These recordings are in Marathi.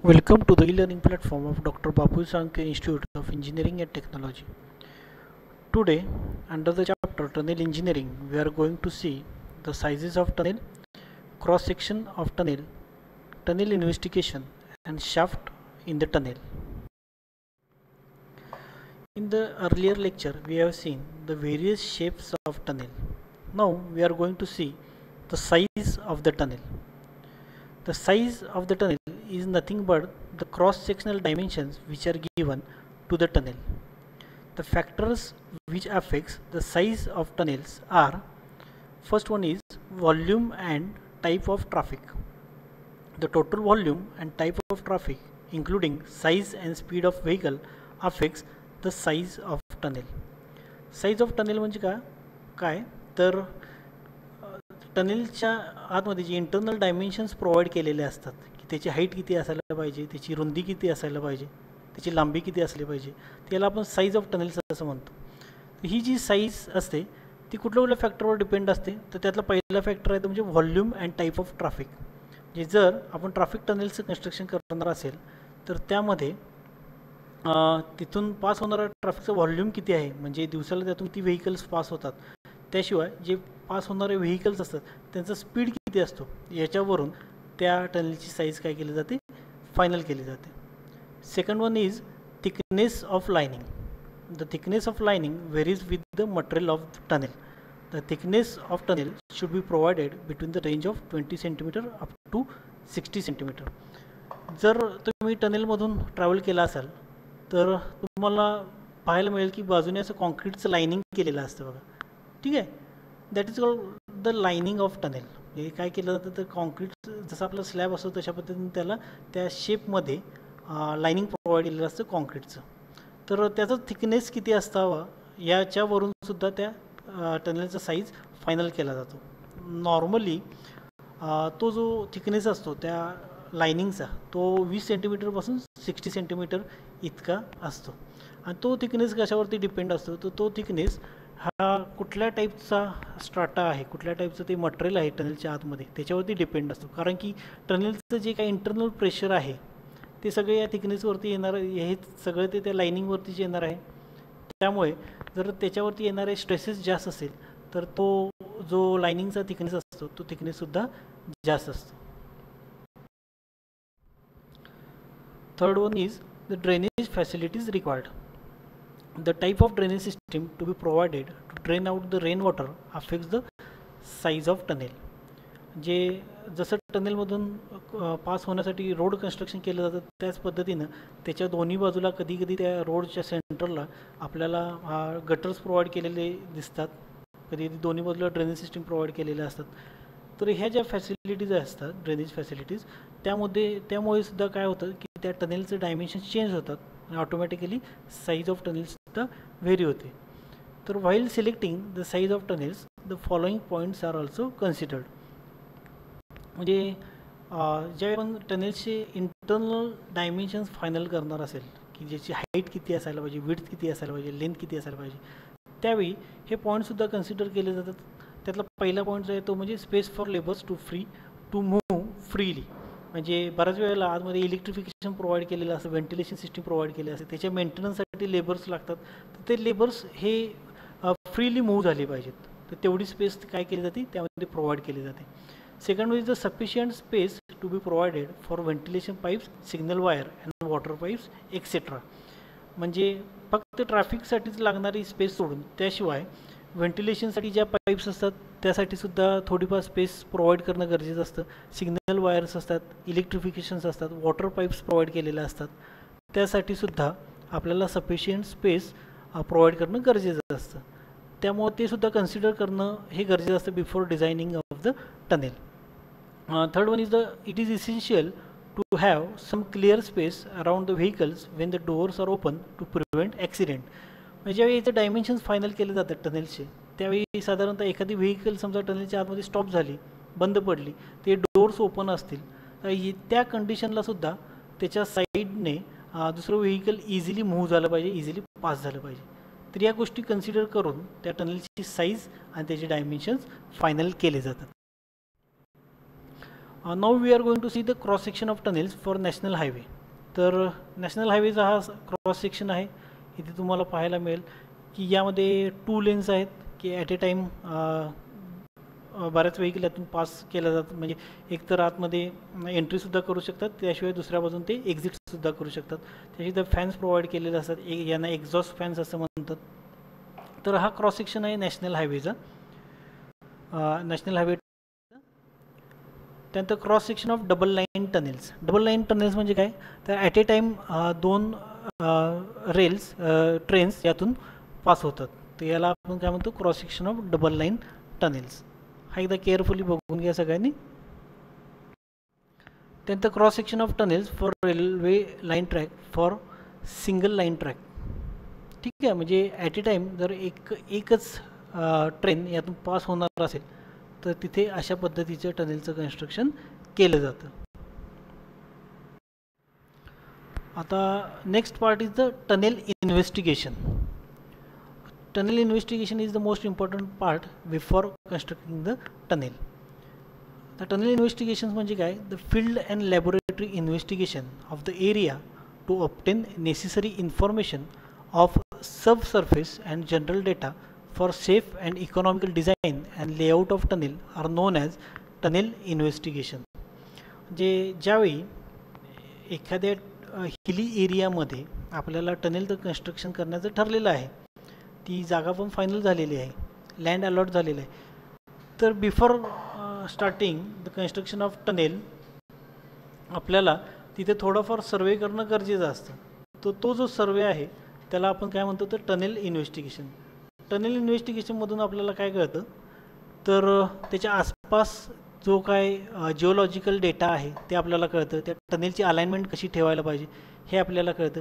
Welcome to the e-learning platform of Dr. Babu Sankhe Institute of Engineering and Technology. Today, under the chapter Tunnel Engineering, we are going to see the sizes of tunnel, cross section of tunnel, tunnel investigation and shaft in the tunnel. In the earlier lecture, we have seen the various shapes of tunnel. Now, we are going to see the size of the tunnel. The size of the tunnel is nothing but the cross-sectional dimensions which are given to the tunnel. The factors which affects the size of tunnels are first one is volume and type of traffic. The total volume and type of traffic including size and speed of vehicle affects the size of tunnel. Size of tunnel म्हणजे का काय तर टनेलच्या आतमध्ये जे इंटरनल डायमेन्शन्स प्रोव्हाइड केलेले असतात की त्याची हाईट किती असायला पाहिजे? त्याची रुंदी किती असायला पाहिजे? त्याची लांबी किती असली पाहिजे? त्याला आपण साईज ऑफ टनेल्स असं म्हणतो. ही जी साईज असते ती कुठल्या कुठल्या फॅक्टरवर डिपेंड असते? तर त्यातला पहिला फॅक्टर आहे तो म्हणजे volume and type of traffic म्हणजे जर आपण ट्राफिक टनेलचं कन्स्ट्रक्शन करणार असेल तर त्यामध्ये तिथून पास होणारा ट्रॅफिकचं व्हॉल्यूम किती आहे? म्हणजे दिवसाला त्यातून किती व्हेकल्स पास होतात. त्याशिवाय जे पास होणारे व्हेकल्स असतात त्यांचा स्पीड किती असतो? याच्यावरून त्या टनेलची साईज काय केली जाते? फायनल केली जाते. Second one is thickness of lining the thickness of lining varies with the material of tunnel the thickness of tunnel should be provided between the range of twenty centimetre up to sixty centimetre जर तुम्ही टनेलमधून ट्रॅव्हल केला असाल तर तुम्हाला पाहायला मिळेल की बाजूने असं कॉन्क्रीटचं लायनिंग केलेलं असतं बघा. ठीक आहे? That is called the lining of tunnel हे काय केलं जातं तर कॉन्क्रीट जसं आपला स्लॅब असतो तशा पद्धतीने त्याला त्या शेपमध्ये लायनिंग प्रोव्हाइड केलेलं असतं कॉन्क्रीटचं तर त्याचं थिकनेस किती असावा याच्यावरून सुद्धा त्या टनेलचा साईज फायनल केला जातो. नॉर्मली तो जो थिकनेस असतो त्या लायनिंगचा तो वीस सेंटीमीटरपासून सिक्स्टी सेंटीमीटर इतका असतो. आणि तो थिकनेस कशावरती डिपेंड असतो तर तो थिकनेस हा कुठल्या टाईपचा स्ट्राटा आहे? कुठल्या टाईपचं ते मटेरियल आहे टनेलच्या आतमध्ये? त्याच्यावरती डिपेंड असतो. कारण की टनेलचं जे काही इंटरनल प्रेशर आहे ते सगळे या थिकनेसवरती येणार हे सगळं ते त्या लाईनिंगवरतीच येणार आहे त्यामुळे जर त्याच्यावरती येणारे स्ट्रेसेस जास्त असेल तर तो जो लायनिंगचा थिकनेस असतो तो थिकनेससुद्धा जास्त असतो. Third one is the drainage facilities required The type of drainage system to be provided to drain out the rainwater affects the size of tunnel. जे जसं टनेलमधून पास होण्यासाठी रोड कन्स्ट्रक्शन केलं जातं त्याच पद्धतीनं त्याच्या दोन्ही बाजूला कधी कधी त्या रोडच्या सेंटरला आपल्याला गटर्स प्रोव्हाइड केलेले दिसतात. कधी कधी दोन्ही बाजूला ड्रेनेज सिस्टीम प्रोव्हाइड केलेल्या असतात. तर ह्या ज्या फॅसिलिटीज असतात ड्रेनेज फॅसिलिटीज त्यामध्ये त्यामुळे सुद्धा काय होतं की त्या टनेलचं डायमेन्शन चेंज होतात. ऑटोमॅटिकली साईज ऑफ टनेल्ससुद्धा व्हेरी होते. तर while selecting the size of tunnels the following points are also considered म्हणजे ज्यावेळी आपण टनेल्सचे इंटरनल डायमेन्शन्स फायनल करणार असेल की ज्याची हाईट किती असायला पाहिजे विड्थ किती असायला पाहिजे लेंथ किती असायला पाहिजे त्यावेळी हे पॉईंटसुद्धा कन्सिडर केले जातात. त्यातला पहिला पॉईंट जो आहे तो म्हणजे space for labours to free to move freely म्हणजे बऱ्याच वेळेला आतमध्ये इलेक्ट्रिफिकेशन प्रोव्हाइड केलेलं असतं व्हेंटिलेशन सिस्टीम प्रोव्हाइड केले असते. त्याच्या मेंटेनन्ससाठी लेबर्स लागतात. तर ते लेबर्स हे फ्रीली मूव्ह झाले पाहिजेत. तर तेवढी स्पेस काय केली जाते? त्यामध्ये प्रोव्हाइड केली जाते. Second is the sufficient space to be provided for ventilation pipes signal wire and water pipes etcetera म्हणजे फक्त ट्रॅफिकसाठीच लागणारी स्पेस सोडून त्याशिवाय व्हेंटिलेशनसाठी ज्या पाईप्स असतात त्यासाठी सुद्धा थोडीफार स्पेस प्रोव्हाइड करणं गरजेचं असतं. सिग्नल वायर्स असतात इलेक्ट्रिफिकेशन्स असतात वॉटर पाईप्स प्रोव्हाइड केलेले असतात. त्यासाठी सुद्धा आपल्याला सफिशियंट स्पेस प्रोव्हाइड करणं गरजेचं असतं. त्यामुळं ते सुद्धा कन्सिडर करणं हे गरजेचं असतं before designing of the tunnel third one is the it is essential to have some clear space around the vehicles when the doors are open to prevent accident म्हणजे ज्यावेळी याचे डायमेन्शन्स फायनल केले जातात टनेलचे त्यावेळी साधारणतः एखादी व्हेकल समजा टनेलच्या आतमध्ये स्टॉप झाली बंद पडली ते डोर्स ओपन असतील तर त्या कंडिशनला सुद्धा त्याच्या साईडने दुसरं व्हेकल इझिली मूव्ह झालं पाहिजे इझिली पास झालं पाहिजे. तर या गोष्टी कन्सिडर करून त्या टनेलची साईज आणि त्याचे डायमेन्शन्स फायनल केले जातात. Now we are going to see the cross section of tunnels for national highway तर नॅशनल हायवेचा हा क्रॉस सेक्शन आहे. इथे तुम्हाला पाहायला मिळेल की यामध्ये टू लेन्स आहेत की ॲट ए टाईम बऱ्याच वेहिकल यातून पास केल्या जातात. म्हणजे एकतर आतमध्ये एंट्रीसुद्धा करू शकतात त्याशिवाय दुसऱ्या बाजून ते एक्झिटसुद्धा करू शकतात. त्याची तर फॅन्स प्रोव्हाइड केलेले असतात. एक यांना एक्झॉस्ट फॅन्स असं म्हणतात. तर हा क्रॉस सेक्शन आहे नॅशनल हायवेचा नॅशनल हायवे त्यानंतर cross section of double line tunnels double line tunnels म्हणजे काय? तर ॲट ए टाईम दोन रेल्स ट्रेन्स यातून पास होतात. तर याला आपण काय म्हणतो? Cross section of double line tunnels हा एकदा केअरफुली बघून घ्या सगळ्यांनी. त्यानंतर cross section of tunnels for railway line track for single line track ठीक आहे? म्हणजे ॲट ए टाईम जर एक एकच ट्रेन यातून पास होणार असेल तर तिथे अशा पद्धतीचं टनेलचं कन्स्ट्रक्शन केलं जातं. आता next part is the tunnel investigation tunnel investigation is the most important part before constructing the tunnel the tunnel investigation म्हणजे काय the field and laboratory investigation of the area to obtain necessary information of sub surface and general data for safe and economical design and layout of tunnel are known as tunnel investigation जे ज्यावेळी एखाद्या हिली एरियामध्ये आपल्याला टनेल द कन्स्ट्रक्शन करण्याचं ठरलेलं आहे. ती जागा पण फायनल झालेली आहे. लँड अलॉट झालेलं आहे. तर before starting the construction of tunnel आपल्याला तिथे थोडंफार सर्वे करणं गरजेचं असतं. तो तो जो सर्वे आहे त्याला आपण काय म्हणतो तर टनेल इन्व्हेस्टिगेशन टनेल इन्व्हेस्टिगेशनमधून आपल्याला काय कळतं? तर त्याच्या आसपास जो काय जिओलॉजिकल डेटा आहे ते आपल्याला कळतं. त्या टनेलची अलाइनमेंट कशी ठेवायला पाहिजे हे आपल्याला कळतं.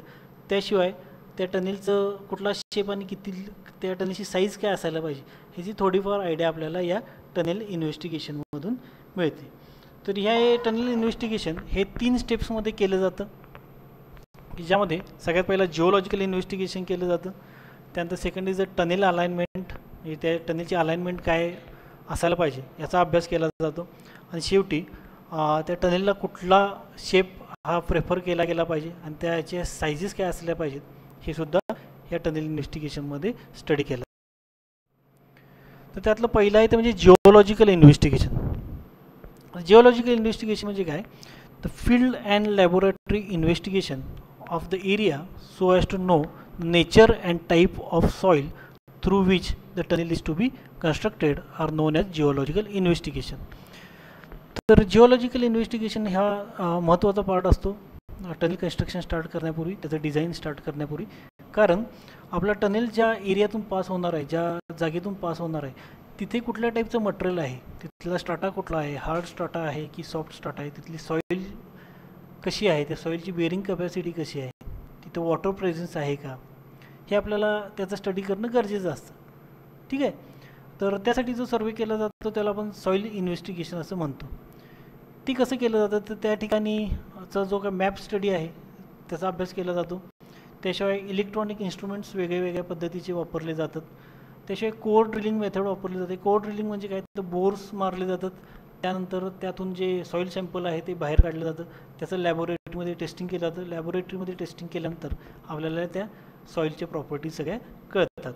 त्याशिवाय त्या टनेलचं कुठला शेप आणि किती त्या टनेलची साईज काय असायला पाहिजे ह्याची थोडीफार आयडिया आपल्याला या टनेल इन्व्हेस्टिगेशनमधून मिळते. तर ह्या टनेल इन्व्हेस्टिगेशन हे तीन स्टेप्समध्ये केलं जातं. की ज्यामध्ये सगळ्यात पहिलं जिओलॉजिकल इन्व्हेस्टिगेशन केलं जातं. त्यानंतर second is a tunnel alignment म्हणजे त्या टनेलची अलाइनमेंट काय असायला पाहिजे याचा अभ्यास केला जातो. आणि शेवटी त्या टनेलला कुठला शेप हा प्रेफर केला गेला पाहिजे आणि त्याचे सायझेस काय असल्या पाहिजेत हे सुद्धा या टनेल इन्व्हेस्टिगेशनमध्ये स्टडी केलं. तर त्यातलं पहिलं आहे ते म्हणजे जिओलॉजिकल इन्व्हेस्टिगेशन जिओलॉजिकल इन्व्हेस्टिगेशन म्हणजे काय? The field and laboratory investigation of the area so as to know nature and type of soil through which the tunnel is to be constructed are known as geological investigation तर जिओलॉजिकल इन्व्हेस्टिगेशन ह्या महत्त्वाचा पार्ट असतो. टनेल कन्स्ट्रक्शन स्टार्ट करण्यापूर्वी त्याचं डिझाईन स्टार्ट करण्यापूर्वी. कारण आपला टनेल ज्या एरियातून पास होणार आहे ज्या जागेतून पास होणार आहे तिथे कुठल्या टाईपचं मटेरियल आहे? तिथला स्टाटा कुठला आहे? हार्ड स्टाटा आहे की सॉफ्ट स्टाटा आहे? तिथली सॉईल कशी आहे? त्या सॉईलची बेरिंग कपॅसिटी कशी आहे? तिथं वॉटर प्रेझेन्स आहे का? हे आपल्याला त्याचं स्टडी करणं गरजेचं असतं. ठीक आहे? तर त्यासाठी जो सर्वे केला जातो त्याला आपण सॉईल इन्व्हेस्टिगेशन असं म्हणतो. ती कसं केलं जातं? तर त्या ठिकाणीचा जो काय मॅप स्टडी आहे त्याचा अभ्यास केला जातो. त्याशिवाय इलेक्ट्रॉनिक इन्स्ट्रुमेंट्स वेगळे वेगळ्या पद्धतीचे वापरले जातात. त्याशिवाय कोर ड्रिलिंग मेथड वापरली जाते. कोर ड्रिलिंग म्हणजे काय? तर बोर्स मारले जातात. त्यानंतर त्यातून जे सॉईल सॅम्पल आहे ते बाहेर काढलं जातं. त्याचं लॅबोरेटरीमध्ये टेस्टिंग केलं जातं. लॅबोरेटरीमध्ये टेस्टिंग केल्यानंतर आपल्याला त्या सॉईलच्या प्रॉपर्टी सगळ्या कळतात.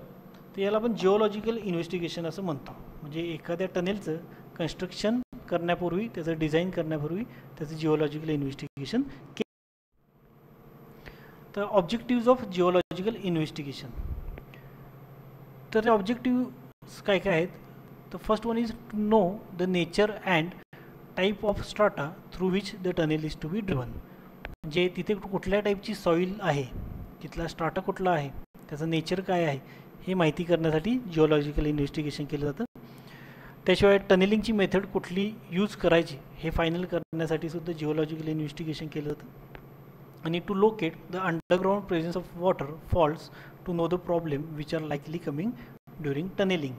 तर याला आपण जिओलॉजिकल इन्व्हेस्टिगेशन असं म्हणतो. म्हणजे एखाद्या टनेलचं कन्स्ट्रक्शन करण्यापूर्वी त्याचं डिझाईन करण्यापूर्वी त्याचं जिओलॉजिकल इन्व्हेस्टिगेशन के तर ऑब्जेक्टिव्ज ऑफ जिओलॉजिकल इन्व्हेस्टिगेशन तर ऑब्जेक्टिव्ह काय काय आहेत? तर first one is to know the nature and type of strata through which the tunnel is to be driven म्हणजे तिथे कुठल्या टाईपची सॉईल आहे तिथला स्ट्राटा कुठला आहे त्याचं नेचर काय आहे हे माहिती करण्यासाठी जिओलॉजिकल इन्व्हेस्टिगेशन केलं जातं. त्याशिवाय टनेलिंगची मेथड कुठली यूज करायची हे फायनल करण्यासाठी सुद्धा जिओलॉजिकल इन्व्हेस्टिगेशन केलं जातं. आणि to locate the underground presence of water faults to know the problem which are likely coming during tunnelling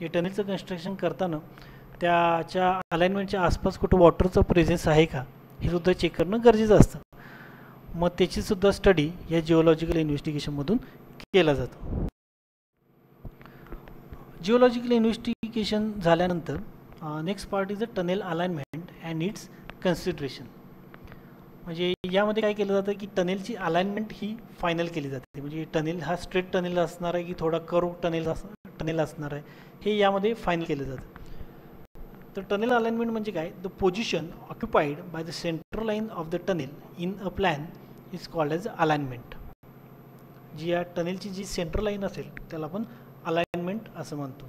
हे टनेलचं कन्स्ट्रक्शन करताना त्याच्या अलाइनमेंटच्या आसपास कुठं वॉटरचं प्रेझेन्स आहे का हे सुद्धा चेक करणं गरजेचं असतं. मग त्याचीसुद्धा स्टडी या जिओलॉजिकल इन्व्हेस्टिगेशनमधून केला जातो. जिओलॉजिकल इन्व्हेस्टिगेशन झाल्यानंतर next part is a tunnel alignment and its consideration म्हणजे यामध्ये काय केलं जातं की टनेलची अलाइनमेंट ही फायनल केली जाते. म्हणजे टनेल हा स्ट्रेट टनेल असणार आहे की थोडा कर्व टनेल अस टनेल असणार आहे हे यामध्ये फायनल केलं जातं. तर टनेल अलाइनमेंट म्हणजे काय? The position occupied by the central line of the tunnel in a plan is called as alignment जी या टनेलची जी सेंट्रल लाईन असेल त्याला आपण अलाइनमेंट असं म्हणतो.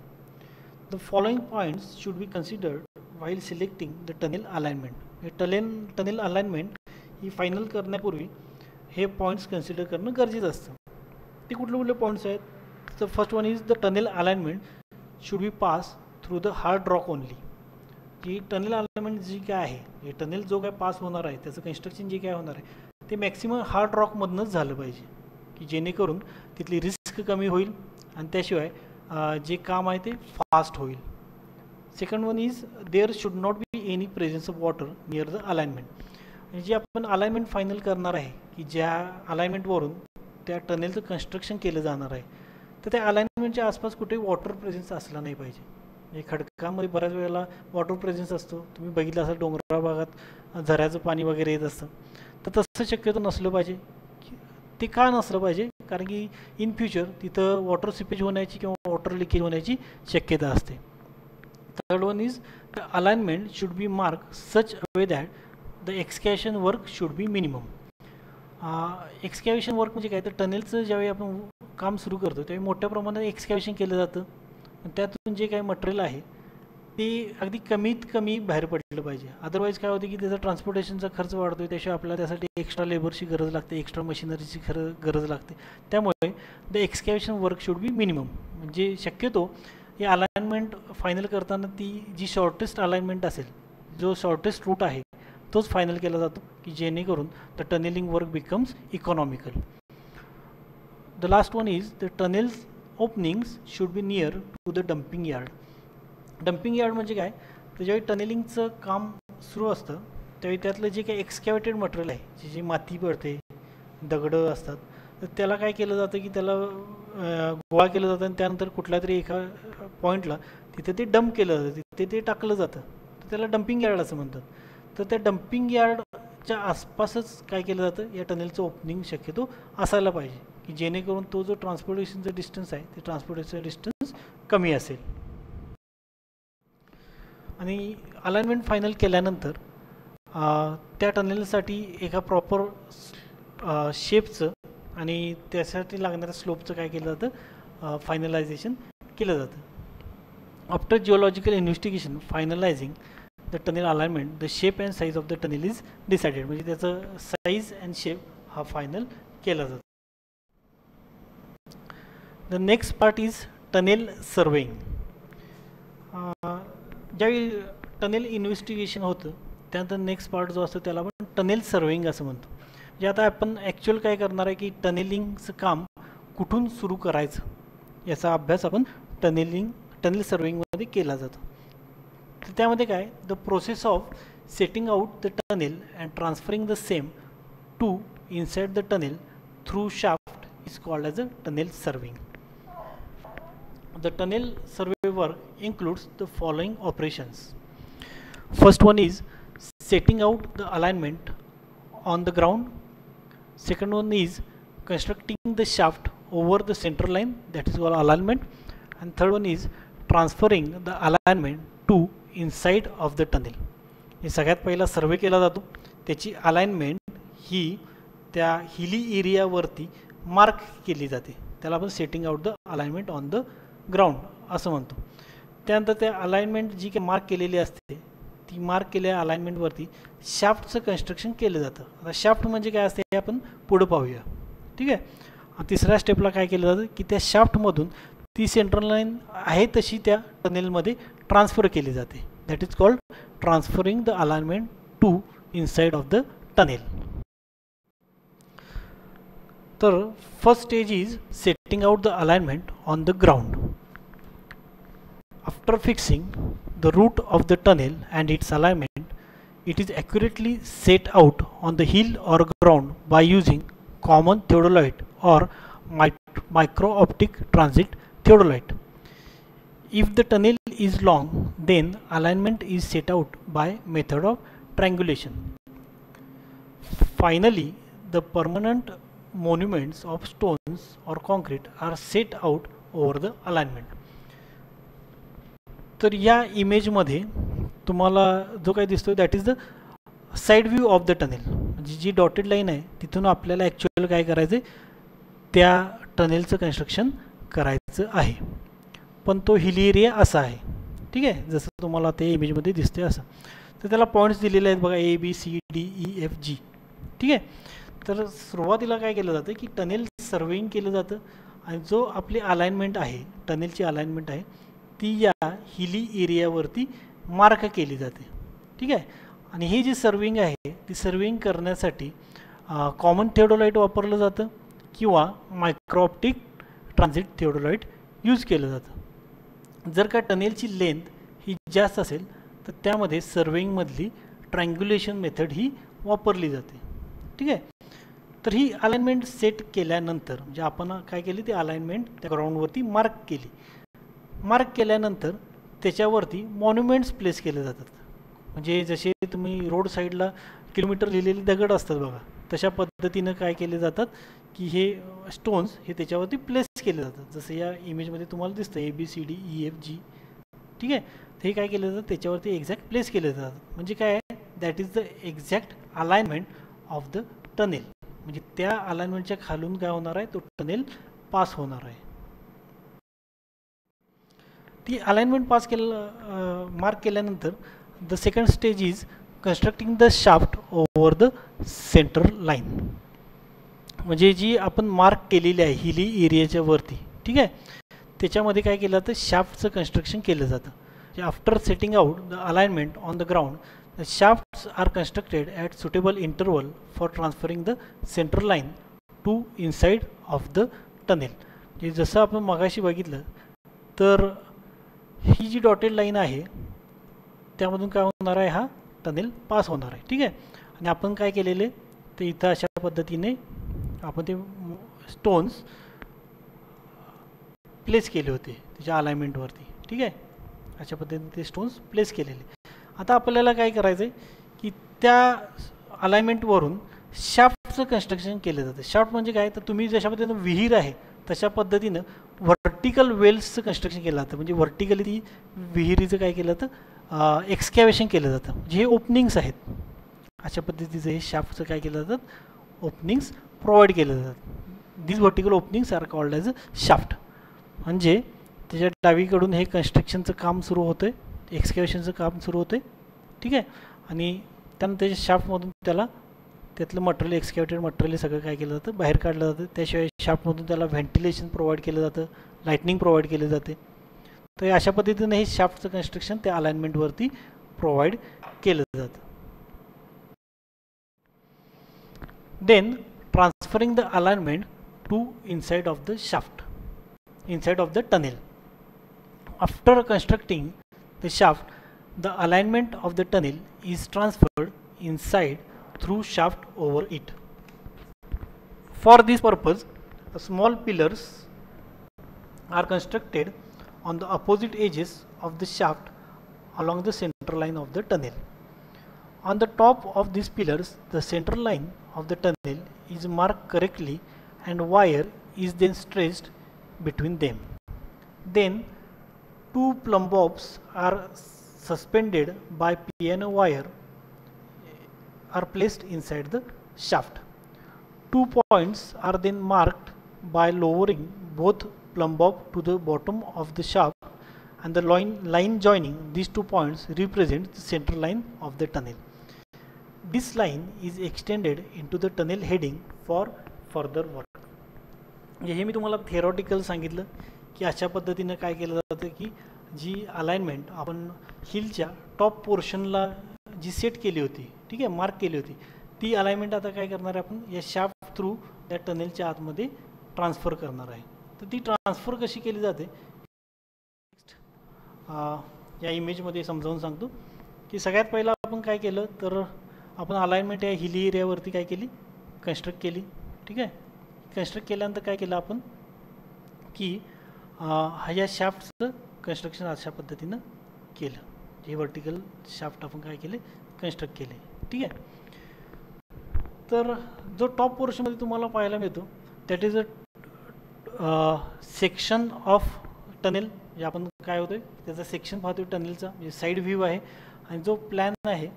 The following points should be considered while selecting the tunnel alignment हे टनेल टनेल अलाइनमेंट ही फायनल करण्यापूर्वी हे पॉईंट्स कन्सिडर करणं गरजेचं असतं. ते कुठले कुठले पॉईंट्स आहेत? तर first one is the tunnel alignment should be pass through the hard rock only की टनेल अलाइनमेंट जी काय आहे हे टनेल जो काय पास होणार आहे त्याचं कन्स्ट्रक्शन जे काय होणार आहे ते मॅक्सिमम हार्ड रॉकमधनंच झालं पाहिजे. की जेणेकरून तिथली रिस्क कमी होईल आणि त्याशिवाय जे काम आहे ते फास्ट होईल. Second one is there should not be any presence of water near the alignment जे आपण अलाइनमेंट फायनल करणार आहे की ज्या अलाइनमेंटवरून त्या टनेलचं कन्स्ट्रक्शन केलं जाणार आहे तर त्या अलाइनमेंटच्या आसपास कुठे वॉटर प्रेझेन्स असला नाही पाहिजे. म्हणजे खडकामध्ये बऱ्याच वेळेला वॉटर प्रेझेन्स असतो. तुम्ही बघितलं असाल डोंगराळ भागात झऱ्याचं पाणी वगैरे येत असतं. तर तसं शक्यतो नसलं पाहिजे. ते का नसलं पाहिजे? कारण की इन फ्युचर तिथं वॉटर सिपेज होण्याची किंवा वॉटर लिकेज होण्याची शक्यता असते. Third one is the alignment should be mark such way that the excavation work should be minimum excavation work म्हणजे काय? तर टनेलचं ज्यावेळी आपण काम सुरू करतो त्यावेळी मोठ्या प्रमाणात एक्सकॅवेशन केलं जातं. त्यातून जे काही मटेरियल आहे ते अगदी कमीत कमी बाहेर पडलं पाहिजे. अदरवाईज काय होतं की त्याचा ट्रान्सपोर्टेशनचा खर्च वाढतो आहे त्याशिवाय आपल्याला त्यासाठी एक्स्ट्रा लेबरची गरज लागते एक्स्ट्रा मशिनरीची खरं गरज लागते. त्यामुळे the excavation work should be minimum म्हणजे शक्यतो हे अलाइनमेंट फायनल करताना ती जी शॉर्टेस्ट अलाइनमेंट असेल जो शॉर्टेस्ट रूट आहे तोच फायनल केला जातो की जेणेकरून the tunnelling work becomes economical the last one is the tunnels openings should be near to the dumping yard dumping yard म्हणजे काय? तर ज्यावेळी टनेलिंगचं काम सुरू असतं. त्यावेळी त्यातलं जे काही एक्सकॅवेटेड मटेरियल आहे जी जी माती पडते दगडं असतात तर त्याला काय केलं जातं की त्याला गोळा केलं जातं आणि त्यानंतर कुठल्या तरी एका पॉईंटला तिथे ते डम्प केलं जातं. तिथे ते टाकलं जातं. तर त्याला डम्पिंग यार्ड असं म्हणतात. तर त्या डम्पिंग यार्डच्या आसपासच काय केलं जातं? या टनेलचं ओपनिंग शक्यतो असायला पाहिजे की जेणेकरून तो जो ट्रान्सपोर्टेशनचा डिस्टन्स आहे ते ट्रान्सपोर्टेशनचा डिस्टन्स कमी असेल. आणि अलाइनमेंट फायनल केल्यानंतर त्या टनेलसाठी एका प्रॉपर शेपचं आणि त्यासाठी लागणाऱ्या स्लोपचं काय केलं जातं? फायनलायझेशन केलं जातं. After geological investigation finalising the tunnel alignment the shape and size of the tunnel is decided म्हणजे त्याचं साईज अँड शेप हा फायनल केला जातो. The next part is tunnel surveying ज्यावेळी टनेल इन्व्हेस्टिगेशन होतं त्यानंतर नेक्स्ट पार्ट जो असतो त्याला आपण टनेल सर्विंग असं म्हणतो. म्हणजे आता आपण ॲक्च्युअल काय करणार आहे की टनेलिंगचं काम कुठून सुरू करायचं याचा अभ्यास आपण टनेलिंग टनेल सर्विंगमध्ये केला जातो. तर त्यामध्ये काय the process of setting out the tunnel and transferring the same to inside the tunnel through shaft is called as a tunnel surveying the tunnel survey work includes the following operations. First one is setting out the alignment on the ground. Second one is constructing the shaft over the center line that is called alignment and third one is transferring the alignment to inside of the tunnel. हे सगळ्यात पहिला सर्वे केला जातो त्याची अलाइनमेंट ही त्या हिली एरियावरती मार्क केली जाते त्याला आपण setting out the alignment on the ground असं म्हणतो. त्यानंतर त्या अलाइनमेंट जी काही मार्क केलेली असते ती मार्क केलेल्या अलाइनमेंटवरती शाफ्टचं कन्स्ट्रक्शन केलं जातं. आता शाफ्ट म्हणजे काय असते हे आपण पुढं पाहूया. ठीक आहे? तिसऱ्या स्टेपला काय केलं जातं? की त्या शाफ्टमधून ती सेंट्रल लाईन आहे तशी त्या टनेलमध्ये ट्रान्सफर केली जाते. That is called transferring the alignment to inside of the tunnel तर first stage is setting out the alignment on the ground After fixing the route of the tunnel and its alignment, it is accurately set out on the hill or ground by using common theodolite or micro-optic transit theodolite. If the tunnel is long, then alignment is set out by method of triangulation. Finally, the permanent monuments of stones or concrete are set out over the alignment. तर या इमेजमध्ये तुम्हाला जो काही दिसतो that is the side view of the tunnel म्हणजे जी डॉटेड लाईन आहे तिथून आपल्याला ॲक्च्युअल काय करायचं आहे त्या टनेलचं कन्स्ट्रक्शन करायचं आहे. पण तो हिली एरिया असा आहे. ठीक आहे? जसं तुम्हाला ते इमेजमध्ये दिसते असं. तर त्याला पॉईंट्स दिलेले आहेत बघा A B C D E F G ठीक आहे? तर सुरुवातीला काय केलं जातं की टनेल सर्वेईंग केलं जातं. आणि जो आपली अलाइनमेंट आहे टनेलची अलाइनमेंट आहे ती या हिली एरियावरती मार्क केली जाते. ठीक आहे? आणि ही जी सर्विंग आहे ती सर्विंग करण्यासाठी कॉमन थिओडोलाईट वापरलं जातं किंवा मायक्रोऑप्टिक ट्रान्झिट थिओडोलाईट यूज केलं जातं. जर का टनेलची लेंथ ही जास्त असेल तर त्यामध्ये सर्विंगमधली ट्रँग्युलेशन मेथड ही वापरली जाते. ठीक आहे? तर ही अलाइनमेंट सेट केल्यानंतर म्हणजे आपण काय केली? ती अलाइनमेंट त्या ग्राउंडवरती मार्क केली. मार्क केल्यानंतर त्याच्यावरती मॉन्युमेंट्स प्लेस केले जातात. म्हणजे जसे तुम्ही रोड साईडला किलोमीटर लिहिलेले दगड असतात बघा तशा पद्धतीनं काय केले जातात की हे स्टोन्स हे त्याच्यावरती प्लेस केले जातात. जसं या इमेजमध्ये तुम्हाला दिसतं A B C D E F G ठीक आहे? हे काय केले जातं त्याच्यावरती एक्झॅक्ट प्लेस केले जातात. म्हणजे काय आहे? That is the exact alignment of the tunnel म्हणजे त्या अलाइनमेंटच्या खालून काय होणार आहे? तो टनेल पास होणार आहे. ती अलाइनमेंट पास केलं मार्क केल्यानंतर the second stage is constructing the shaft over the centre line म्हणजे जी आपण मार्क केलेली आहे हिली एरियाच्या वरती ठीक आहे? त्याच्यामध्ये काय केलं जातं? शाफ्टचं कन्स्ट्रक्शन केलं जातं. After setting out the alignment on the ground the shafts are constructed at suitable interval for transferring the centre line to inside of the tunnel म्हणजे जसं आपण मगाशी बघितलं तर ही जी डॉटेड लाईन आहे त्यामधून काय होणार आहे हा टनेल पास होणार आहे. ठीक आहे? आणि आपण काय केलेले? ते इथं अशा पद्धतीने आपण ते स्टोन्स प्लेस केले होते त्याच्या अलाइनमेंटवरती ठीक आहे? अशा पद्धतीने ते स्टोन्स प्लेस केलेले. आता आपल्याला काय करायचं आहे की त्या अलाइनमेंटवरून शाफ्टचं कन्स्ट्रक्शन केलं जातं. शाफ्ट म्हणजे काय? तर तुम्ही जशा पद्धतीनं विहीर आहे तशा पद्धतीनं व्हर्टिकल वेल्सचं कन्स्ट्रक्शन केलं जातं. म्हणजे व्हर्टिकली ती विहिरीचं काय केलं जातं? एक्सकॅवेशन केलं जातं. म्हणजे हे ओपनिंग्स आहेत अशा पद्धतीचं हे शाफ्टचं काय केलं जातं? ओपनिंग्स प्रोव्हाइड केलं जातात this vertical openings are called as a shaft म्हणजे त्याच्या डावीकडून हे कन्स्ट्रक्शनचं काम सुरू होतं आहे एक्सकॅवेशनचं काम सुरू होतं आहे ठीक आहे? आणि त्यानंतर त्याच्या शाफ्टमधून त्याला त्यातलं मटेरियल एक्सकॅवेटेड मटेरियल सगळं काय केलं जातं? बाहेर काढलं जातं. त्याशिवाय शाफ्टमधून त्याला व्हेंटिलेशन प्रोव्हाइड केलं जातं. लाईटनिंग प्रोव्हाइड केले जाते. तर अशा पद्धतीनं हे शाफ्टचं कन्स्ट्रक्शन त्या अलाइनमेंटवरती प्रोव्हाइड केलं जातं. Then transferring the alignment to inside of the shaft inside of the tunnel after constructing the shaft the alignment of the tunnel is transferred inside through shaft over it. For this purpose, small pillars are constructed on the opposite edges of the shaft along the center line of the tunnel. On the top of these pillars, the center line of the tunnel is marked correctly and wire is then stretched between them. Then two plumb bobs are suspended by piano wire are placed inside the shaft. Two points are then marked by lowering both plumb bob to the bottom of the shaft and the line, line joining these two points represents the center line of the tunnel. This line is extended into the tunnel heading for further work. हे मी तुम्हाला थेरॉटिकल सांगितलं की अशा पद्धतीनं काय केलं जातं की जी अलाइनमेंट आपण हिलच्या टॉप पोर्शनला जी सेट केली होती ठीक आहे मार्क केली होती ती अलाइनमेंट आता काय करणार आहे आपण? या शाफ्ट थ्रू त्या टनेलच्या आतमध्ये ट्रान्सफर करणार आहे. तर ती ट्रान्सफर कशी केली जाते? नेक्स्ट या इमेजमध्ये समजावून सांगतो. की सगळ्यात पहिलं आपण काय केलं? तर आपण अलाइनमेंट या हिली एरियावरती काय केली? कन्स्ट्रक्ट केली. ठीक आहे? कन्स्ट्रक्ट केल्यानंतर काय केलं आपण? की हा या शाफ्टचं कन्स्ट्रक्शन अशा पद्धतीनं केलं. हे वर्टिकल शाफ्ट आपण काय केले? कन्स्ट्रक्ट केले. ठीक आहे? तर जो टॉप पोर्शनमध्ये तुम्हाला पाहायला मिळतो that is a section of tunnel जे आपण काय होतं त्याचा सेक्शन पाहतो टनेलचा म्हणजे साईड व्ह्यू आहे. आणि जो प्लॅन आहे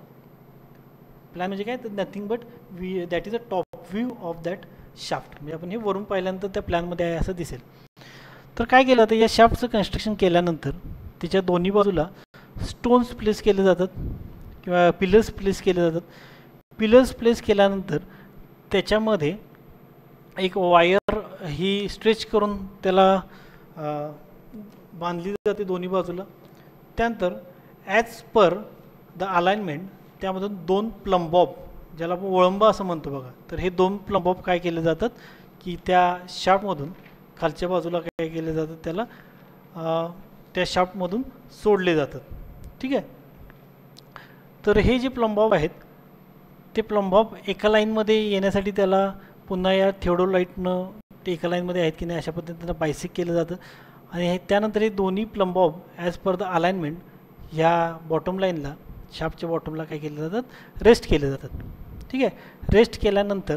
प्लॅन म्हणजे काय? तर nothing but we that is a top view of that shaft म्हणजे आपण हे वरून पाहिल्यानंतर त्या प्लॅनमध्ये आहे असं दिसेल. तर काय केलं तर या शाफ्टचं कन्स्ट्रक्शन केल्यानंतर तिच्या दोन्ही बाजूला स्टोन्स प्लेस केले जातात किंवा पिलर्स प्लेस केले जातात. पिलर्स प्लेस केल्यानंतर त्याच्यामध्ये एक वायर ही स्ट्रेच करून त्याला बांधली जाते दोन्ही बाजूला. त्यानंतर ॲज पर द अलाइनमेंट त्यामधून दोन प्लंबॉब ज्याला आपण वळंबा असं म्हणतो बघा. तर हे दोन प्लंबॉब काय केले जातात? की त्या शापमधून खालच्या बाजूला काय केले जातात? त्याला त्या शापमधून सोडले जातात. ठीक आहे? तर हे जे प्लंबॉब आहेत ते प्लंबॉब एका लाईनमध्ये येण्यासाठी त्याला पुन्हा या थिओडोलाईटनं ते एका लाईनमध्ये आहेत की नाही अशा पद्धतीनं बायसिक केलं जातं. आणि हे त्यानंतर हे दोन्ही plumb bob as per the alignment ह्या बॉटम लाईनला शापच्या बॉटमला काय केले जातात? रेस्ट केले जातात. ठीक आहे? रेस्ट केल्यानंतर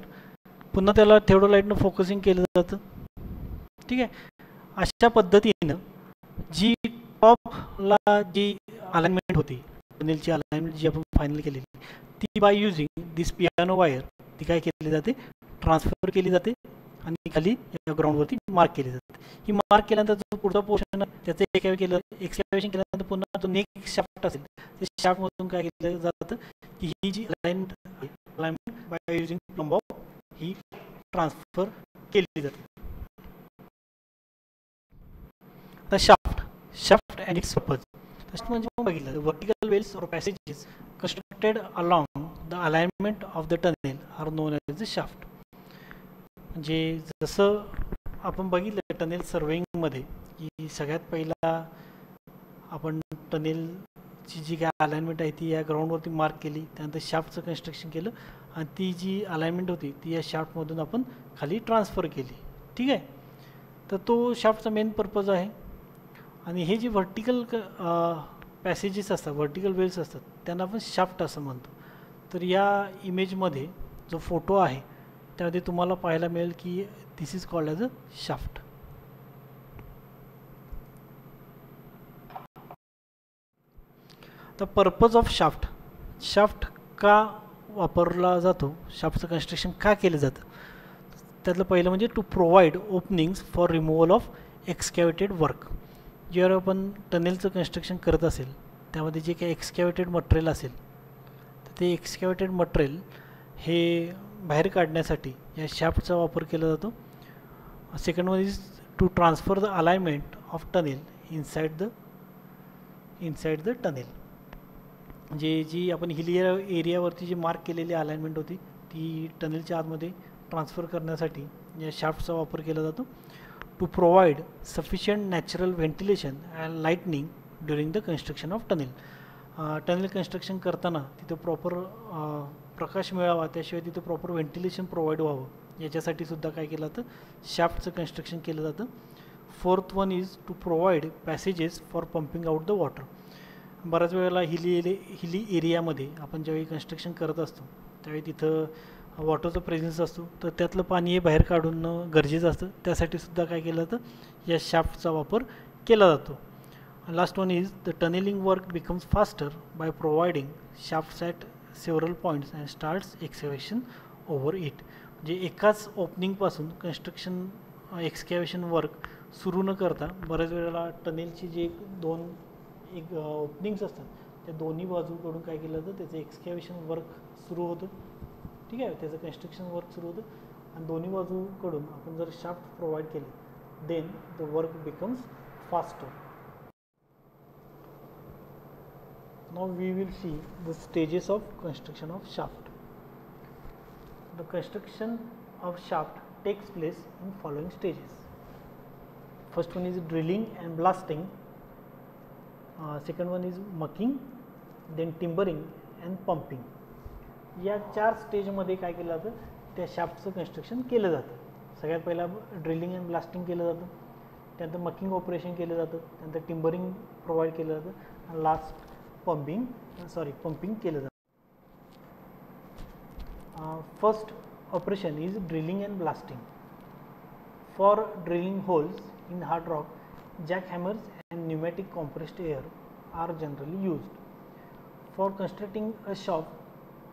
पुन्हा त्याला लाईटनं फोकसिंग केलं जातं. ठीक आहे? अशा पद्धतीनं जी टॉपला जी अलाइनमेंट होती. पनेलची अलाइनमेंट जी आपण फायनल केलेली ती by using this piano wire ती काय केली जाते? ट्रान्सफर केली जाते आणि खाली या ग्राउंडवरती मार्क केली जाते. ही मार्क केल्यानंतर जो पुढचा पोर्शन त्याचं एक केलं एक्सकॅवेशन केल्यानंतर पुन्हा जो नेक्स्ट शाफ्ट असेल. ते शाफ्टमधून काय केलं जातं की ही जी alignment alignment by using plumb bob he transfer केली जाते. आता shaft shaft and its purpose तसं म्हणजे बघितलं vertical wells or passages constructed along the alignment of the tunnel are known as the shaft म्हणजे जसं आपण बघितलं टनेल सर्वेंगमध्ये की सगळ्यात पहिला आपण टनेलची जी काय अलाइनमेंट आहे ती या ग्राउंडवरती मार्क केली त्यानंतर शाफ्टचं कन्स्ट्रक्शन केलं आणि ती जी अलाइनमेंट होती ती या शाफ्टमधून आपण खाली ट्रान्सफर केली. ठीक आहे? तर तो शाफ्टचा मेन पर्पज आहे. आणि हे जी व्हर्टिकल पॅसेजेस असतात व्हर्टिकल वेल्स असतात त्यांना आपण शाफ्ट असं म्हणतो. तर या इमेजमध्ये जो फोटो आहे त्यामध्ये तुम्हाला पाहायला मिळेल की this is called as a shaft the purpose of shaft shaft का वापरला जातो? शाफ्टचं कन्स्ट्रक्शन का केलं जातं? त्यातलं पहिलं म्हणजे to provide openings for removal of excavated work जेव्हा आपण टनेलचं कन्स्ट्रक्शन करत असेल त्यामध्ये जे काही एक्सकॅवेटेड मटेरियल असेल तर ते एक्सकॅवेटेड मटेरियल हे बाहेर काढण्यासाठी या शाफ्टचा वापर केला जातो. सेकंडमध्ये to transfer the alignment of tunnel inside the inside the tunnel म्हणजे जी आपण हिल एरियावरती जी मार्क केलेली अलाइनमेंट होती ती टनेलच्या आतमध्ये ट्रान्सफर करण्यासाठी या शाफ्टचा वापर केला जातो. To provide sufficient natural ventilation and lightning during the construction of tunnel. Uh, tunnel construction करताना तिथं प्रॉपर uh, प्रकाश मिळावा त्याशिवाय तिथं प्रॉपर व्हेंटिलेशन प्रोव्हाइड व्हावं. याच्यासाठी सुद्धा काय केलं जातं? शाफ्टचं कन्स्ट्रक्शन केलं जातं. Fourth one is to provide passages for pumping out the water बऱ्याच वेळेला हिली हिली एरियामध्ये आपण ज्यावेळी कन्स्ट्रक्शन करत असतो त्यावेळी तिथं वॉटरचा प्रेझेन्स असतो तर त्यातलं पाणी हे बाहेर काढून गरजेचं असतं त्यासाठी सुद्धा काय केलं जातं? या शाफ्टचा वापर केला जातो. Last one is the tunnelling work becomes faster by providing shafts at several points and starts excavation over it म्हणजे एकाच ओपनिंगपासून कन्स्ट्रक्शन एक्सकॅवेशन वर्क सुरू न करता बऱ्याच वेळेला टनेलची जे दोन एक uh, ओपनिंग्स असतात त्या दोन्ही बाजूकडून काय केलं जातं? त्याचं एक्सकॅवेशन वर्क सुरू होतं. ठीक आहे त्याचं कन्स्ट्रक्शन वर्क सुरू होतं. आणि दोन्ही बाजूकडून आपण जर शाफ्ट प्रोव्हाइड केले then the work becomes fast now we will see the stages of construction of shaft the construction of shaft takes place in following stages first one is drilling and blasting second one is mucking then timbering and pumping या चार स्टेजमध्ये काय केलं जातं? त्या शॅप्टचं कन्स्ट्रक्शन केलं जातं. सगळ्यात पहिला ड्रिलिंग अँड ब्लास्टिंग केलं जातं. त्यानंतर मकिंग ऑपरेशन केलं जातं. त्यानंतर टिम्बरिंग प्रोव्हाइड केलं जातं. आणि लास्ट पंपिंग सॉरी पंपिंग केलं जातं. First operation is drilling and blasting for drilling holes in hard rock jack hammers and pneumatic compressed air are generally used for constructing a shop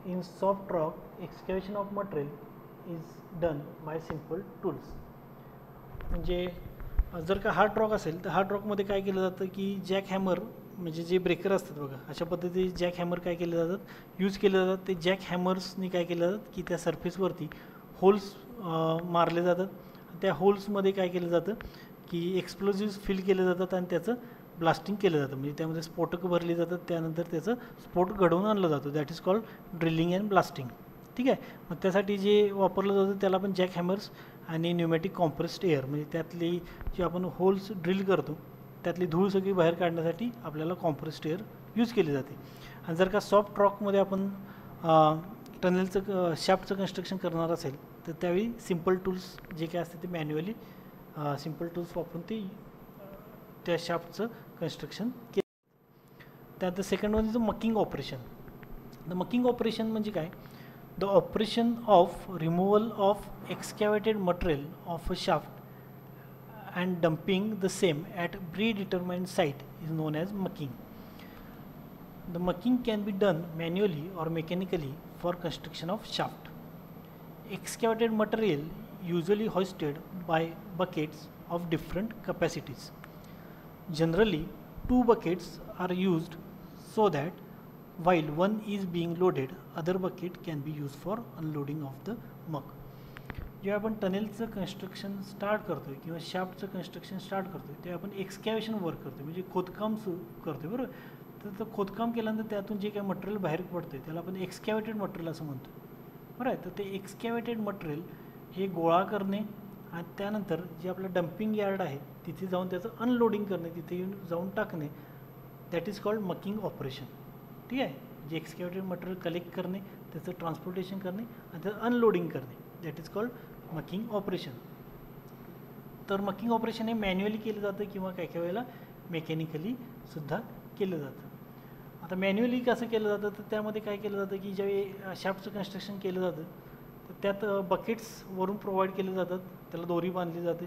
in soft rock, excavation of material is done by simple tools. म्हणजे जर का हार्ड रॉक असेल तर हार्ड रॉकमध्ये काय केलं जातं की जॅक हॅमर म्हणजे जे ब्रेकर असतात बघा अशा पद्धतीने जॅक हॅमर काय केले जातात? यूज केले जातात. ते जॅक हॅमर्सनी काय केलं जातात की त्या सरफेसवरती होल्स मारले जातात. त्या होल्समध्ये काय केलं जातं? की एक्सप्लोजिव्स फिल केले जातात आणि त्याचं ब्लास्टिंग केलं जातं. म्हणजे त्यामध्ये स्फोटक भरली जातात त्यानंतर त्याचं स्फोट घडवून आणलं जातं. That is called drilling and blasting ठीक आहे? मग त्यासाठी जे वापरलं जातं त्याला आपण जॅक हॅमर्स आणि न्यूमॅटिक कॉम्प्रेस्ड एअर म्हणजे त्यातली जे आपण होल्स ड्रिल करतो त्यातली धूळ सगळी बाहेर काढण्यासाठी आपल्याला कॉम्प्रेस्ड एअर यूज केली जाते. आणि जर का सॉफ्ट रॉकमध्ये आपण टनेलचं शॅफ्टचं कन्स्ट्रक्शन करणार असेल तर त्यावेळी सिंपल टूल्स जे काय असते ते मॅन्युअली सिंपल टूल्स वापरून ते त्या शाफ्टचं कन्स्ट्रक्शन केलं त्यानंतर second one is the mucking operation the mucking operation म्हणजे काय the operation of removal of excavated material of a shaft and dumping the same at predetermined site is known as mucking. The mucking can be done manually or mechanically for construction of shaft. Excavated material usually hoisted by buckets of different capacities. Generally, two buckets are used so that while one is being loaded, other bucket can be used for unloading of the muck. जेव्हा आपण टनेलचं कन्स्ट्रक्शन स्टार्ट करतो आहे किंवा शाफ्टचं कन्स्ट्रक्शन स्टार्ट करतो आहे तेव्हा आपण एक्सकॅवेशन वर्क करतो म्हणजे खोदकाम सु करतो आहे बरोबर? तर खोदकाम केल्यानंतर त्यातून जे काही मटेरियल बाहेर पडतं आहे त्याला आपण एक्सकॅवेटेड मटेरियल असं म्हणतो बरं आहे? तर ते एक्सकॅवेटेड मटेरियल हे गोळा करणे आणि त्यानंतर जे आपलं डम्पिंग यार्ड आहे तिथे जाऊन त्याचं अनलोडिंग करणे तिथे येऊन जाऊन टाकणे that is called mucking operation ठीक आहे? जे एक्सकॅवेटेड मटेरियल कलेक्ट करणे त्याचं ट्रान्सपोर्टेशन करणे आणि त्याचं अनलोडिंग करणे that is called mucking operation तर मकिंग ऑपरेशन हे मॅन्युअली केलं जातं किंवा काही काही वेळेला मेकॅनिकली सुद्धा केलं जातं. आता मॅन्युअली कसं केलं जातं? तर त्यामध्ये काय केलं जातं की ज्यावेळी शाफ्टचं कन्स्ट्रक्शन केलं जातं तर त्यात बकेट्स वरून प्रोव्हाइड केले जातात. त्याला दोरी बांधली जाते.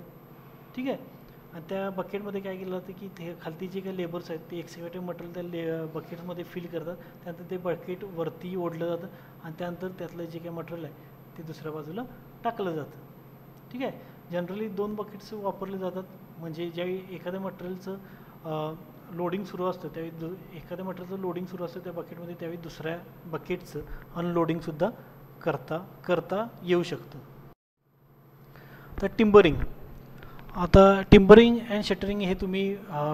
ठीक आहे? आणि त्या बकेटमध्ये काय केलं जातं की ते खालती जे काही लेबर्स आहेत ते एक्सिक्युटिव्ह मटेरियल त्या ले बकेट्समध्ये फिल करतात. त्यानंतर ते बकेट वरती ओढलं जातं आणि त्यानंतर त्यातलं जे काही मटेरियल आहे ते दुसऱ्या बाजूला टाकलं जातं. ठीक आहे? जनरली दोन बकेट्स वापरले जातात. म्हणजे ज्यावेळी एखाद्या मटेरियलचं लोडिंग सुरू असतं त्यावेळी दु एखाद्या मटेरियलचं लोडिंग सुरू असतं त्या बकेटमध्ये त्यावेळी दुसऱ्या बकेटचं अनलोडिंगसुद्धा करता करता येऊ शकतं. तर टिम्बरिंग आता टिम्बरिंग अँड शटरिंग हे तुम्ही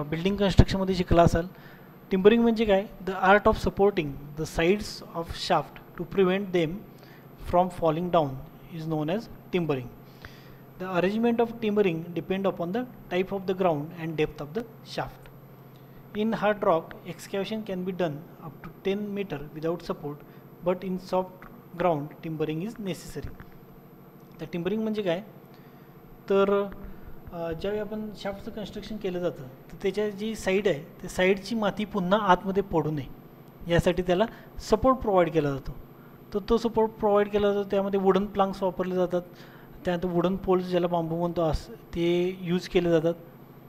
बिल्डिंग कन्स्ट्रक्शनमध्ये शिकला असाल. टिम्बरिंग म्हणजे काय? The art of supporting the sides of shaft to prevent them from falling down is known as timbering the arrangement of timbering depend upon the type of the ground and depth of the shaft in hard rock excavation can be done up to ten metre without support but in soft ground timbering is necessary तर टिम्बरिंग म्हणजे काय? तर ज्यावेळी आपण शाफ्टचं कन्स्ट्रक्शन केलं जातं तर त्याच्या जी साईड आहे ते साईडची माती पुन्हा आतमध्ये पडू नये. यासाठी त्याला सपोर्ट प्रोव्हाइड केला जातो. तर तो सपोर्ट प्रोव्हाइड केला जातो त्यामध्ये वुडन प्लांक्स वापरले जातात. त्यानंतर वुडन पोल्स ज्याला बांबू म्हणतो अस ते यूज केले जातात.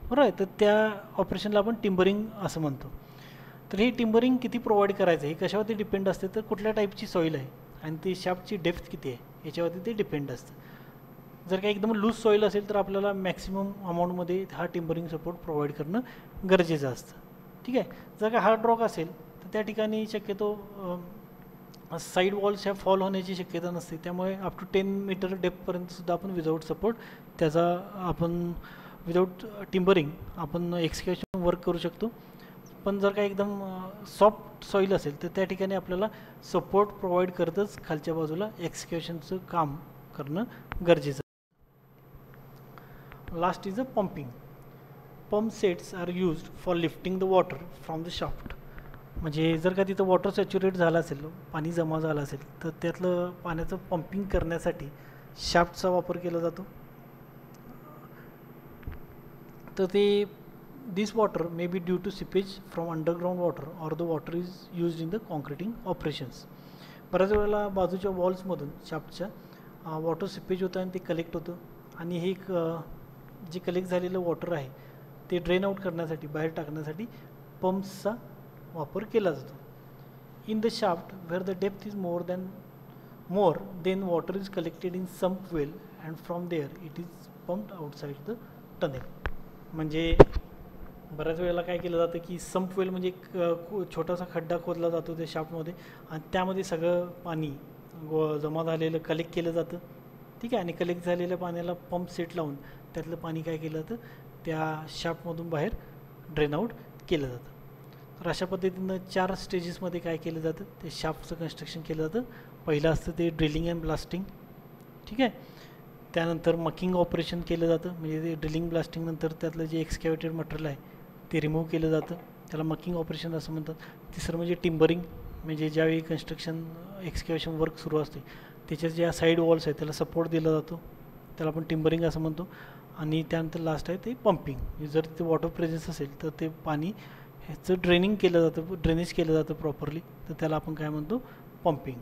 बरोबर आहे तर त्या ऑपरेशनला आपण टिंबरिंग असं म्हणतो. तर हे टिंबरिंग किती प्रोव्हाइड करायचं हे कशावरती डिपेंड असते तर कुठल्या टाईपची सॉईल आहे आणि ती शाफ्टची डेप्थ किती आहे याच्यावरती ते डिपेंड असतं. जर का एकदम लूज सॉईल असेल तर आपल्याला मॅक्सिमम अमाऊंटमध्ये हा टिंबरिंग सपोर्ट प्रोव्हाइड करणं गरजेचं असतं. ठीक आहे? जर का हार्ड रॉक असेल तर त्या ठिकाणी शक्यतो साईड वॉल्स ह्या फॉल होण्याची शक्यता नसते. त्यामुळे अप टू टेन मीटर डेपपर्यंतसुद्धा आपण विदाऊट सपोर्ट त्याचा आपण विदाऊट टिंबरिंग आपण एक्सकेशन वर्क करू शकतो. पण जर का एकदम सॉफ्ट सॉईल असेल तर त्या ठिकाणी आपल्याला सपोर्ट प्रोव्हाइड करतच खालच्या बाजूला एक्सकेशनचं काम करणं गरजेचं last is a pumping pump sets are used for lifting the water from the shaft म्हणजे जर का तिथं वॉटर सॅच्युरेट झालं असेल पाणी जमा झालं असेल तर त्यातलं पाण्याचं पंपिंग करण्यासाठी शाफ्टचा वापर केला जातो. तर ते this water may be due to seepage from underground water or the water is use in the concreting operations बऱ्याच वेळेला बाजूच्या वॉल्समधून शाफ्टच्या वॉटर सिपेज होतं आणि ते कलेक्ट होतं. आणि हे एक जे कलेक्ट झालेलं वॉटर आहे ते ड्रेन आउट करण्यासाठी बाहेर टाकण्यासाठी पंप्सचा वापर केला जातो. In the shaft where the depth is more than more then water is collected in sump well and from there it is pump outside the tunnel म्हणजे बऱ्याच वेळेला काय केलं जातं की संप वेल म्हणजे एक छोटासा खड्डा खोदला जातो त्या शाफ्टमध्ये आणि त्यामध्ये सगळं पाणी गो जमा झालेलं कलेक्ट केलं जातं. ठीक आहे. आणि कलेक्ट झालेल्या पाण्याला पंप सेट लावून त्यातलं पाणी काय केलं जातं? त्या शापमधून बाहेर ड्रेन आऊट केलं जातं. तर अशा पद्धतीनं चार स्टेजेसमध्ये काय केलं जातं? ते शाफ्टचं कन्स्ट्रक्शन केलं जातं. पहिलं असतं ते ड्रिलिंग अँड ब्लास्टिंग ठीक आहे? त्यानंतर मकिंग ऑपरेशन केलं जातं. म्हणजे ते ड्रिलिंग ब्लास्टिंगनंतर त्यातलं जे एक्सकॅवेटेड मटेरियल आहे ते रिमूव्ह केलं जातं. त्याला मकिंग ऑपरेशन असं म्हणतात. तिसरं म्हणजे टिंबरिंग म्हणजे ज्यावेळी कन्स्ट्रक्शन एक्सकॅवेशन वर्क सुरू असते त्याच्या ज्या साईड वॉल्स आहेत त्याला सपोर्ट दिला जातो. त्याला आपण टिंबरिंग असं म्हणतो. आणि त्यानंतर लास्ट आहे ते पंपिंग जर ते वॉटर प्रेझेन्स असेल तर ते पाणी ह्याचं ड्रेनिंग केलं जातं ड्रेनेज केलं जातं प्रॉपरली तर त्याला आपण काय म्हणतो? पंपिंग